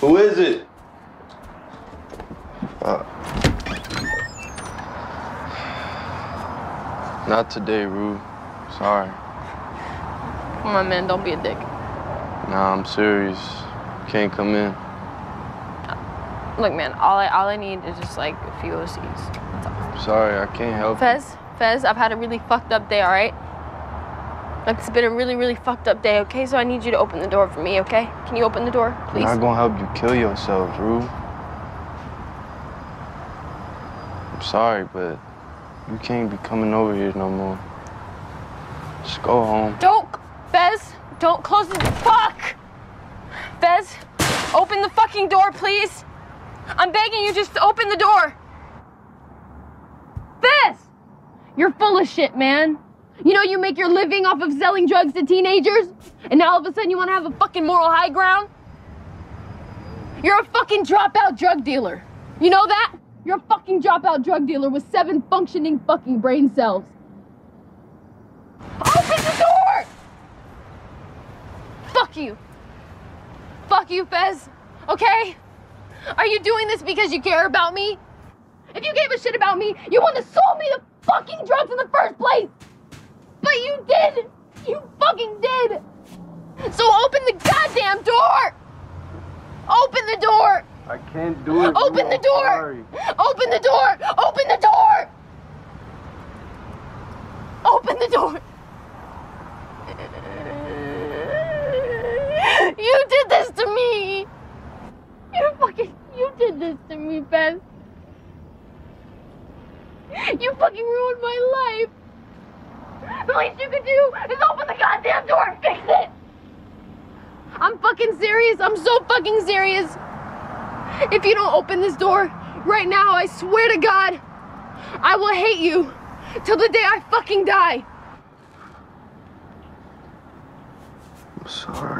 Who is it? Uh, not today, Rue. Sorry. Come on, man, don't be a dick. Nah, I'm serious. Can't come in. Look, man, all I all I need is just like a few OCs. That's all. Sorry, I can't help Fez, Fez, I've had a really fucked up day, all right? Like, it's been a really, really fucked up day, okay? So I need you to open the door for me, okay? Can you open the door, please? I'm not gonna help you kill yourself, Rue. I'm sorry, but you can't be coming over here no more. Just go home. Don't, Fez, don't close the fuck. Fez, open the fucking door, please. I'm begging you, just open the door. Fez, you're full of shit, man. You know you make your living off of selling drugs to teenagers, and now all of a sudden you want to have a fucking moral high ground. You're a fucking dropout drug dealer. You know that? You're a fucking dropout drug dealer with seven functioning fucking brain cells. Open the door! Fuck you. Fuck you, Fez. Okay? Are you doing this because you care about me? If you gave a shit about me, you wouldn't have sold me the fucking drugs in the first place. You did. You fucking did. So open the goddamn door. Open the door. I can't do it. Open the door. Open the door. Open the door. Open the door. You did this to me. You fucking, you did this to me, Fez. You fucking ruined my life. The least you could do is open the goddamn door and fix it. I'm fucking serious. I'm so fucking serious. If you don't open this door right now, I swear to God, I will hate you till the day I fucking die. I'm sorry.